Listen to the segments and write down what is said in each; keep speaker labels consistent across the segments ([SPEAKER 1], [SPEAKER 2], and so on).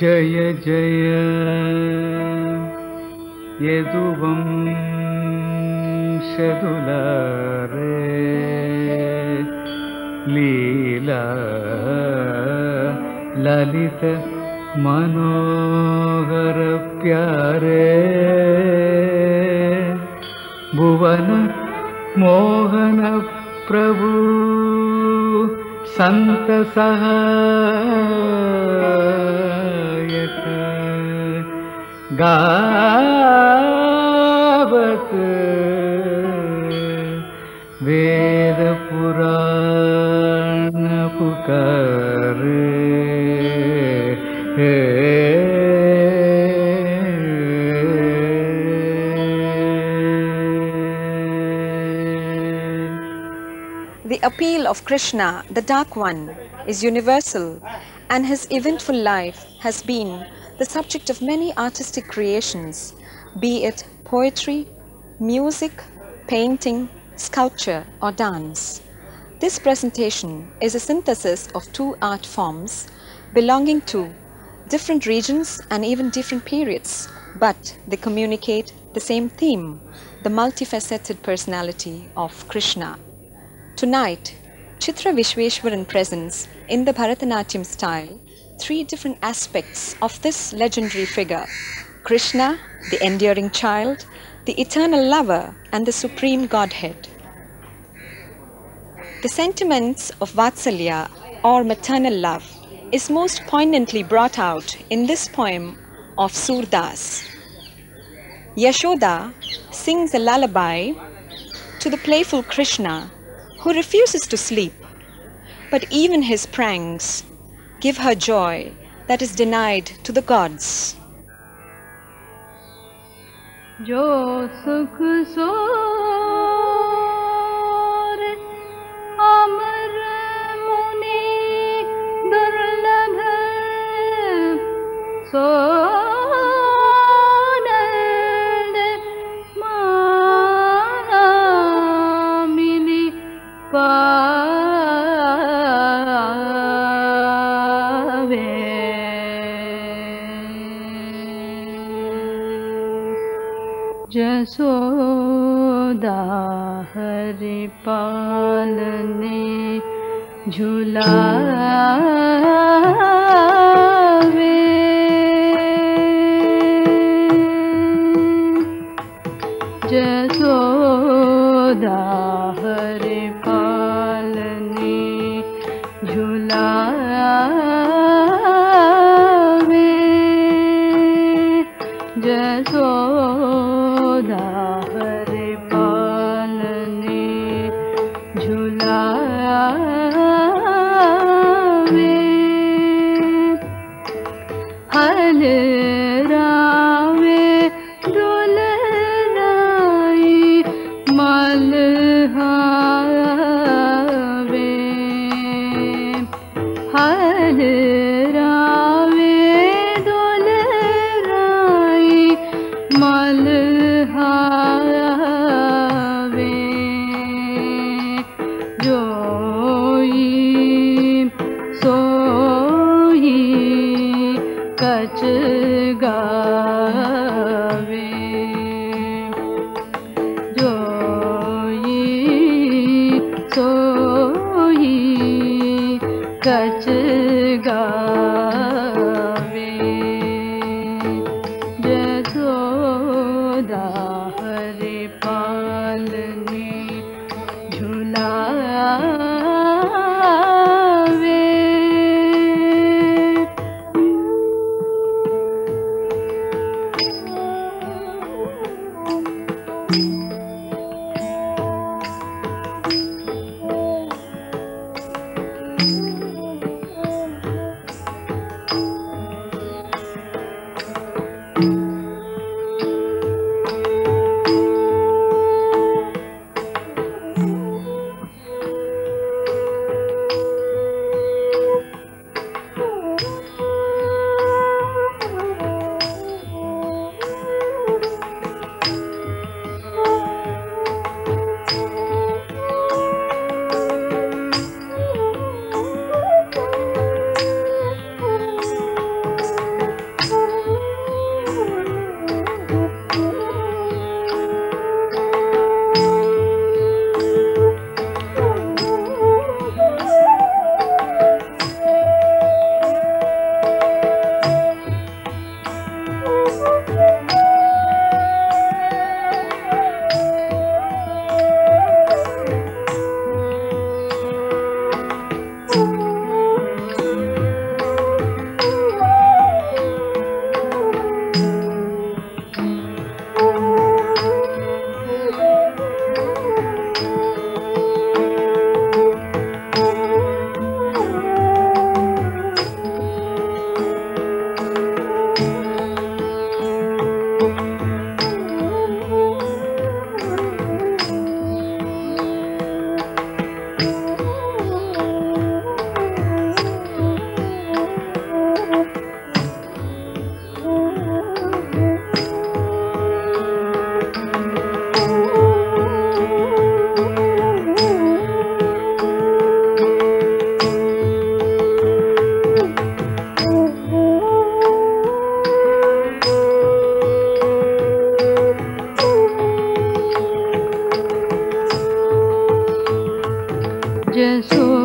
[SPEAKER 1] जय जय यदुवं ललित मनोहर प्यारे भुवन मोहन प्रभु सन्त सहायक गावत वेद पुराण पुकार
[SPEAKER 2] The appeal of Krishna, the Dark One, is universal, and his eventful life has been the subject of many artistic creations, be it poetry, music, painting, sculpture, or dance. This presentation is a synthesis of two art forms belonging to different regions and even different periods, but they communicate the same theme the multifaceted personality of Krishna. Tonight, Chitra Vishweshwaran presents in the Bharatanatyam style three different aspects of this legendary figure Krishna, the enduring child, the eternal lover, and the supreme Godhead. The sentiments of Vatsalya or maternal love is most poignantly brought out in this poem of Surdas. Yashoda sings a lullaby to the playful Krishna who refuses to sleep, but even his pranks give her joy that is denied to the gods.
[SPEAKER 3] जो सुख सोर अमर मुनि दुर्लभ सो पावे जसोदा हरि 结束。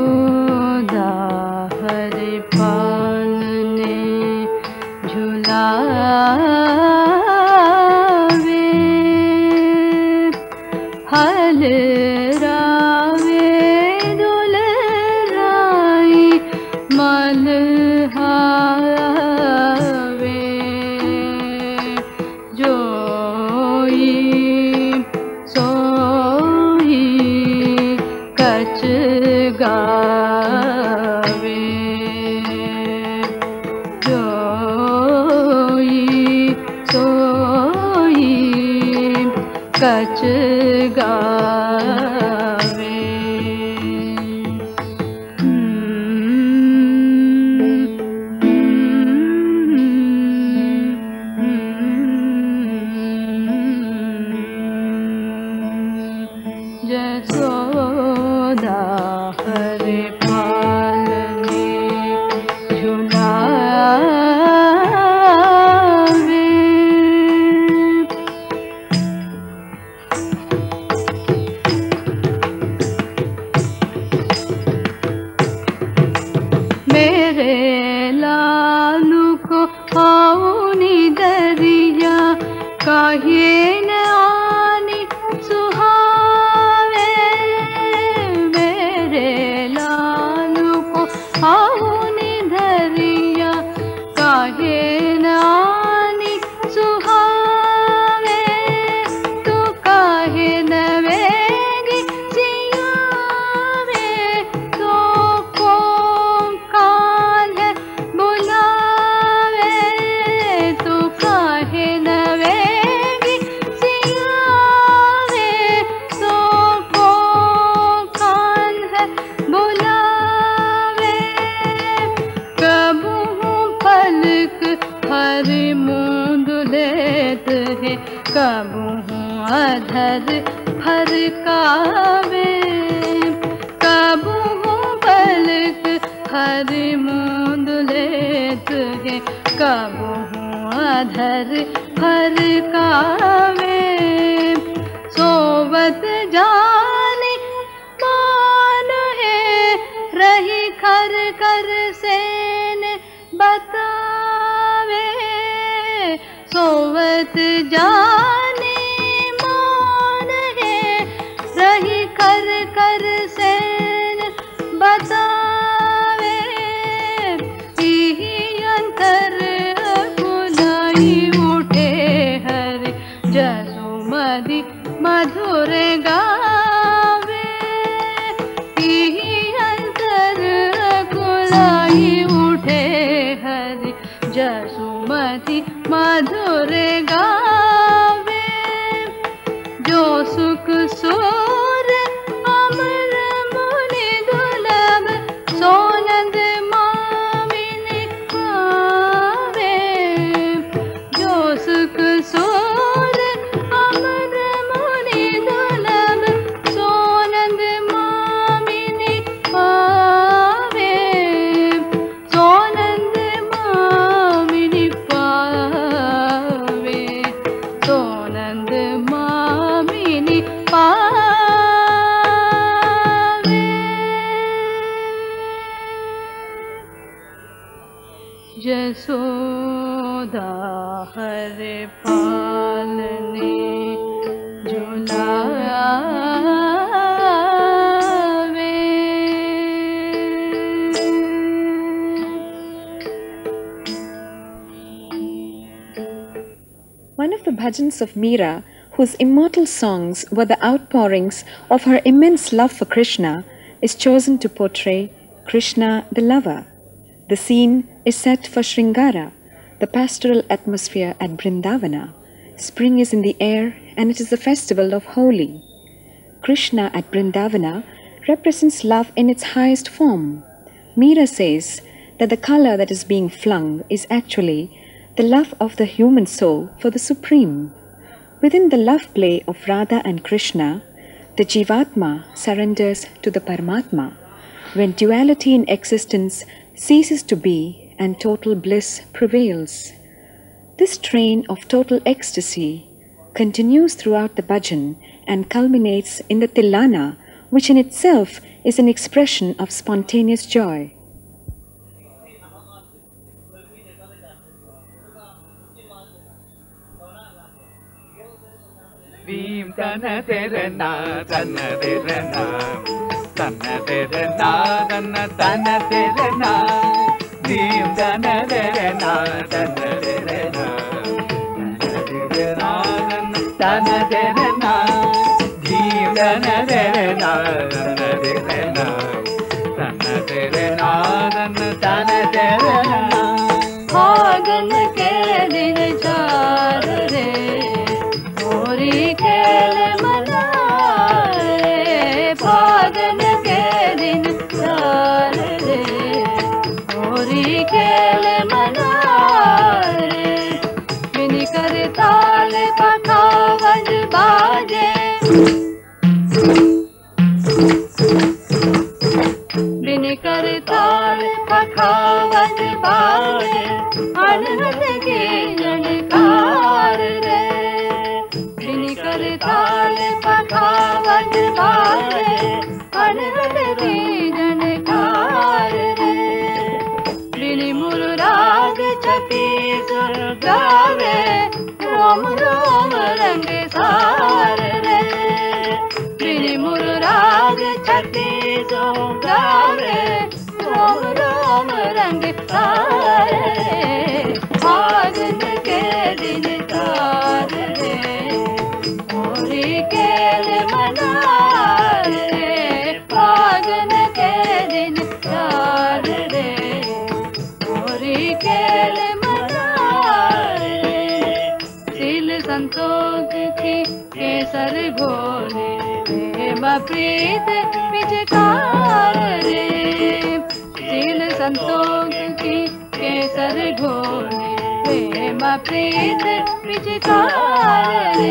[SPEAKER 3] ले कु अधर भरकामे सोवत जाने मान है? रही खर कर सेन बतावे। सोवत जान sair यशोदा हर पालने झुलावे
[SPEAKER 2] One of the bhajans of Mira, whose immortal songs were the outpourings of her immense love for Krishna, is chosen to portray Krishna the lover. The scene is set for Sringara, the pastoral atmosphere at Brindavana. Spring is in the air and it is the festival of Holi. Krishna at Brindavana represents love in its highest form. Meera says that the color that is being flung is actually the love of the human soul for the Supreme. Within the love play of Radha and Krishna, the Jivatma surrenders to the Paramatma. When duality in existence ceases to be and total bliss prevails. This train of total ecstasy continues throughout the bhajan and culminates in the tilana, which in itself is an expression of spontaneous joy.
[SPEAKER 1] Dim tana tere na na tana tere na tana tana tere na Dim tana tere na
[SPEAKER 3] पखावज बाजे अनहद के जनकार रे। Bin कर ताल पखावज बाजे अनहद के जनकार रे। Bin मुराग छतीस गावे रोम रोम रंग सार रे। बिन मुराग छतीस गावे रोम संग तारे के दिन तारे होली खेल मनारे फागुन के दिन तारे होली खेल मनारे दिल संतोष की केसर भोले प्रीत बिजका संतोष की केसर घोले प्रेम प्रीत पिचकार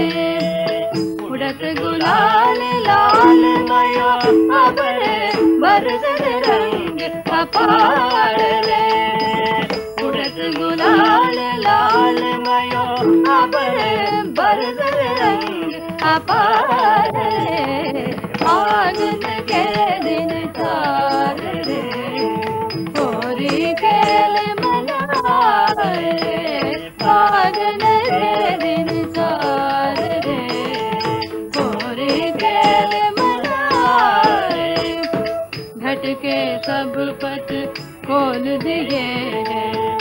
[SPEAKER 3] उड़त गुलाल, लाल मयो अबरे बरसत रंग अपार रे। उड़त गुलाल, लाल मयो अबरे बरसत रंग अपार रे। आनंद के दिन तार के खेल सब पट खोल दिए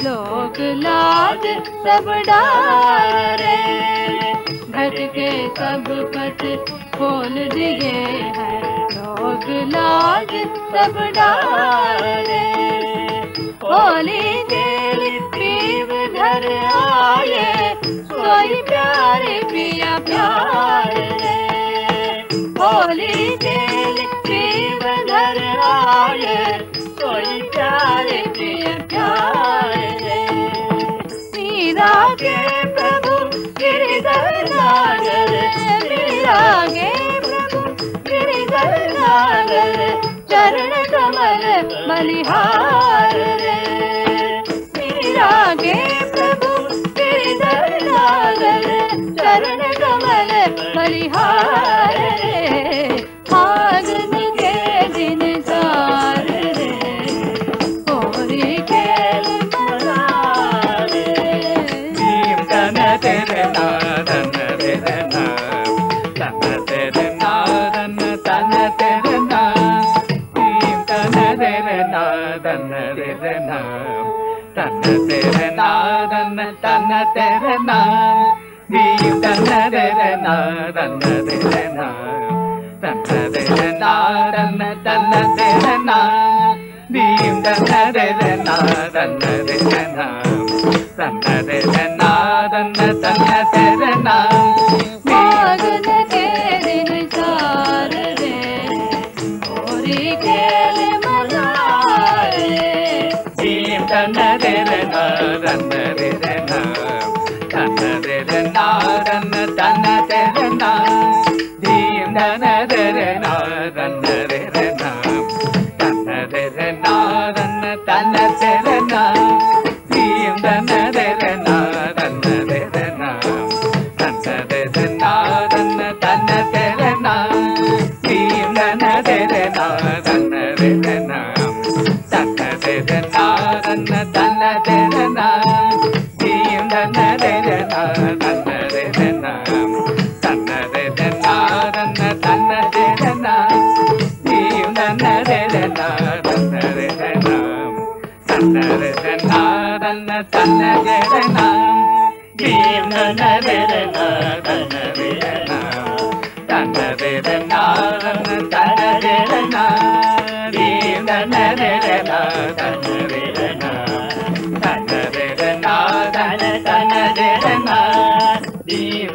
[SPEAKER 3] लोक लाज सब डारे घट के सब पट खोल दिए हैं। लोक लाज सब डारे होली के घर आए सोई प्यारे पिया प्यारे होली के पीव घर आए सोई प्यारे पिया प्यारे मीरा के प्रभु, गिरिधर नागर मीरा के प्रभु, गिरिधर नागर चरण कमल बलिहार
[SPEAKER 1] తెరనా నీ తన్నదెరనా తన్నదెరనా తన్నదెరనా తన్న తన్నదెరనా నీ తన్నదెరనా తన్నదెరనా తన్నదెరనా తన్న తన్నదెరనా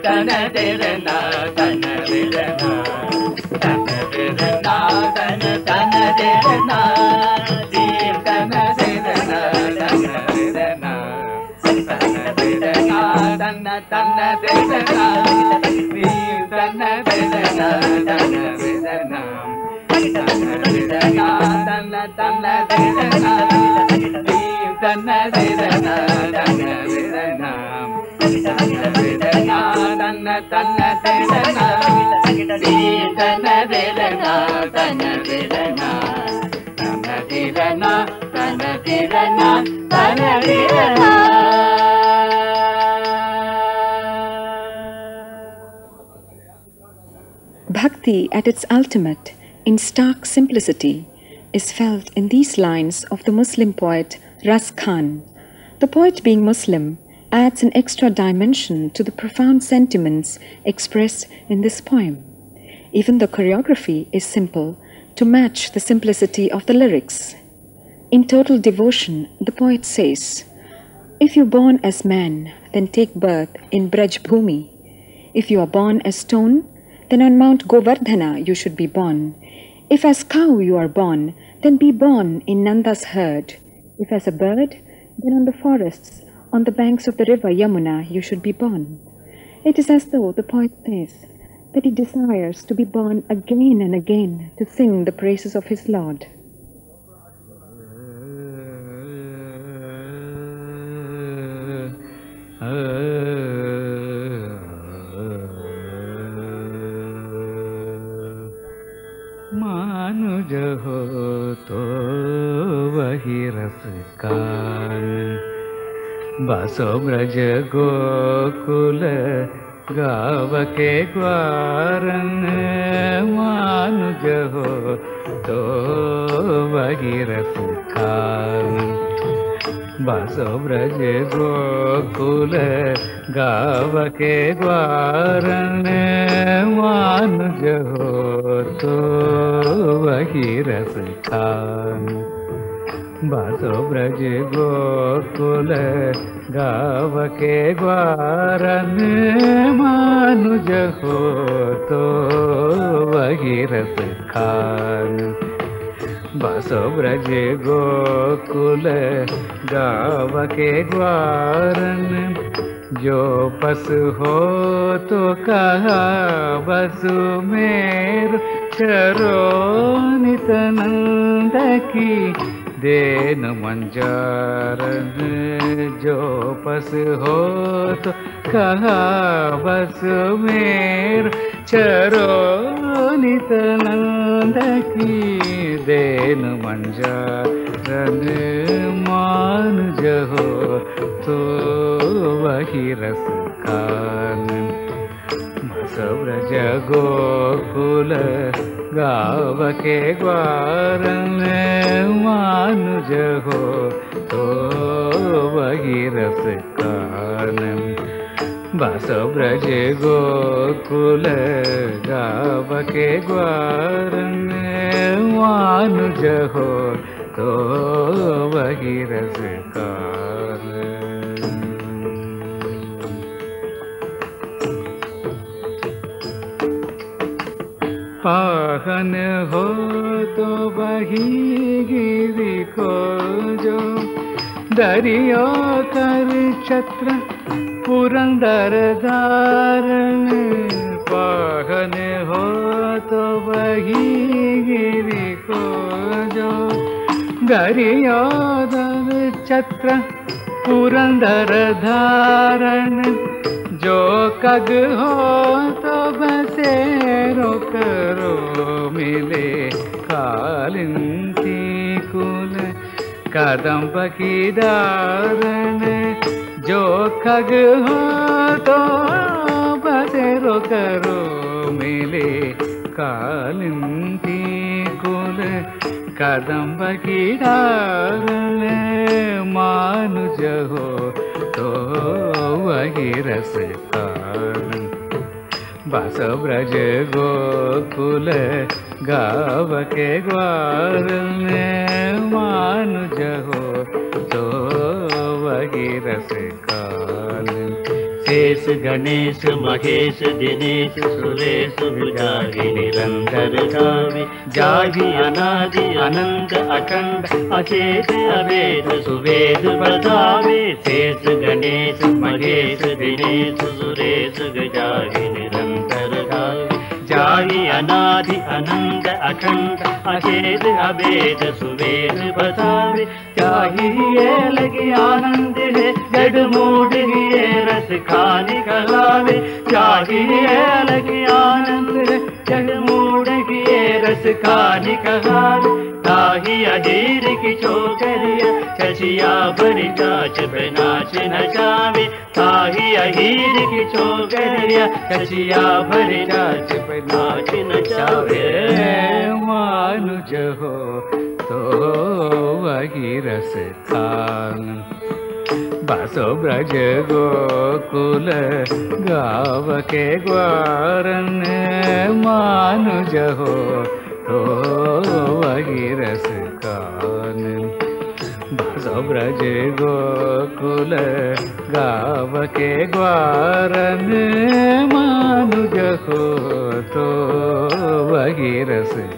[SPEAKER 1] తన తెరనా తన తెరనా తన తెరనా తన తన తెరనా తన తెరనా తన తెరనా తన తెరనా తన తన తెరనా తన తెరనా తన తెరనా తన తెరనా తన తన తెరనా
[SPEAKER 2] Bhakti at its ultimate, in stark simplicity, is felt in these lines of the Muslim poet Ras Khan. The poet being Muslim, adds an extra dimension to the profound sentiments expressed in this poem. Even the choreography is simple to match the simplicity of the lyrics. In total devotion, the poet says, If you are born as man, then take birth in Braj Bhumi. If you are born as stone, then on Mount Govardhana you should be born. If as cow you are born, then be born in Nanda's herd. If as a bird, then on the forests, on the banks of the river Yamuna you should be born. It is as though the poet says that he desires to be born again and again to sing the praises of his Lord.
[SPEAKER 1] सोम्रज Gokul गावके ग्वारन सौरज गोल गौ के ग्वार गोकुल गावके ग्वारन मानुज हो तो मानजो भगीरस्था बसो ब्रज गोकुल गाव के ग्वारन मानुज हो तो वही रस खान बसो ब्रज गोकुल गाव के ग्वारन जो पस हो तो कहा बसु मेर चरो नितनंद की देन मंजारन जो पस हो तो कहा बस मेर चरो नितनंद की देन मंजारन मान जहो तो वही रस खान बसव्रज गोकुल गावके ग्वारन मानुज हो तो वगिरस कानम बसव्रज गोकुल गावके ग्वारन मानुज हो तो वगिरस कानम पाहन हो तो बही गिरी को जो दरियो कर छत्र पुरंदर धारण पाहन हो तो बही गिरी को जो दरियो दर छत्र पुरंदर धारण जो कग हो तो रो मिले कालिंती कुल कदम की दारण जो खग हो तो बसे रो मिले कुल तो वही रस कान ब्रज गोकुल गाव के ग्वार में मानुज हो तो वही रस कान
[SPEAKER 4] शेष गणेश महेश दिनेश सुरेश विजाहि निरंतर गावे। जाहि अनादि अनंत अखंड अचेत अवेद सुवेद बतावे शेष गणेश महेश दिनेश सुरेश जाहि अनादि अनंत अखंड अचेत अवेद सुवेद जाहि ये लगी आनंद है जड़ मूड ये रस खाने कलावे जाहि ये लगी आनंद है जड़ मूड ये रस खाने कलावे ताही अधीर की चचिया बड़ी चाच पे नाच नचावे ताही अहीर की नचावे
[SPEAKER 1] मानुज हो तो वही रस खान बसो ब्रज गोकुल गाव के ग्वारन मानुज हो तो वही रस कान बसो ब्रज गोकुल गाव के ग्वारन मानुज हो तो वही रस कान